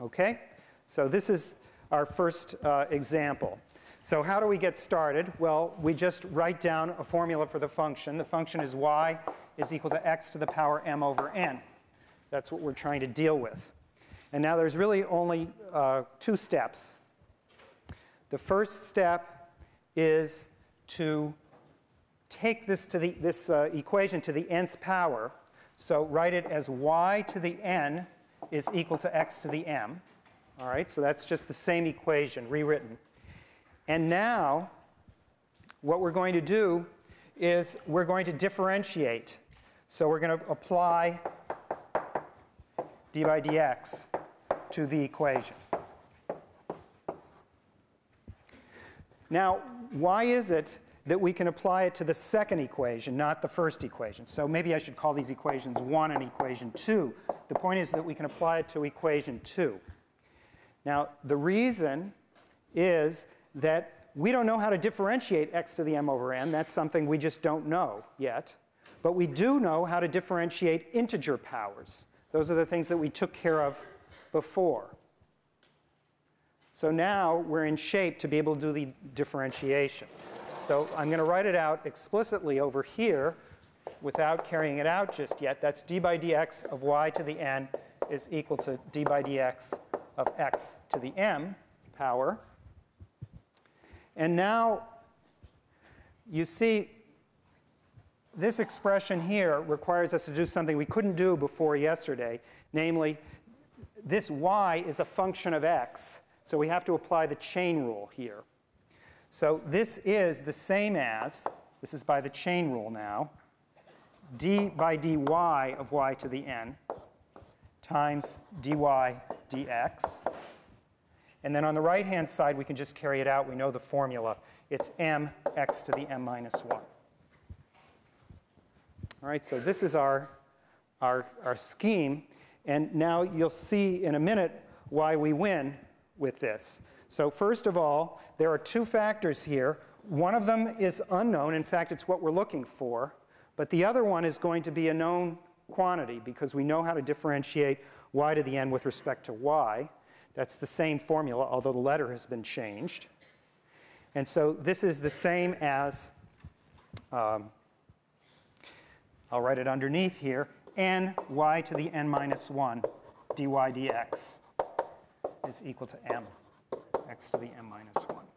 Okay? So this is our first uh, example. So how do we get started? Well, we just write down a formula for the function. The function is y is equal to x to the power m over n. That's what we're trying to deal with. And now there's really only uh, two steps. The first step is to take this, to the, this uh, equation to the nth power. So write it as y to the n is equal to x to the m. All right, so that's just the same equation rewritten. And now what we're going to do is we're going to differentiate. So we're going to apply d by dx to the equation. Now, why is it that we can apply it to the second equation, not the first equation? So maybe I should call these equations 1 and equation 2. The point is that we can apply it to equation 2. Now, the reason is that we don't know how to differentiate x to the m over n. That's something we just don't know yet. But we do know how to differentiate integer powers. Those are the things that we took care of before. So now we're in shape to be able to do the differentiation. So I'm going to write it out explicitly over here without carrying it out just yet. That's d by dx of y to the n is equal to d by dx of x to the m power. And now you see this expression here requires us to do something we couldn't do before yesterday, namely this y is a function of x, so we have to apply the chain rule here. So this is the same as, this is by the chain rule now, d by dy of y to the n times dy dx. And then on the right-hand side, we can just carry it out. We know the formula. It's m x to the m minus 1. All right, so this is our, our, our scheme. And now you'll see in a minute why we win with this. So first of all, there are two factors here. One of them is unknown. In fact, it's what we're looking for. But the other one is going to be a known quantity because we know how to differentiate y to the n with respect to y. That's the same formula, although the letter has been changed. And so this is the same as, um, I'll write it underneath here, n y to the n minus 1 dy dx is equal to m x to the m minus 1.